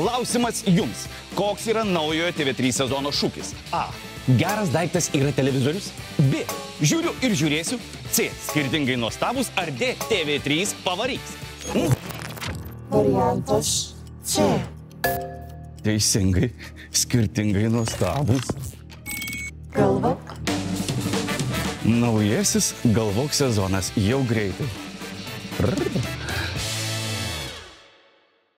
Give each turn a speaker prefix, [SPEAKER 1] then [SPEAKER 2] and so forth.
[SPEAKER 1] Klausimas jums. Koks yra naujojo TV3 sezono šūkis? A. Geras daiktas yra televizorius. B. Žiūriu ir žiūrėsiu. C. Skirtingai nuostabus. Ar D. TV3 pavarys.
[SPEAKER 2] Variantas C.
[SPEAKER 1] Teisingai. Skirtingai nuostabus.
[SPEAKER 2] Galvok.
[SPEAKER 1] Naujasis galvok sezonas jau greitai. Rrr.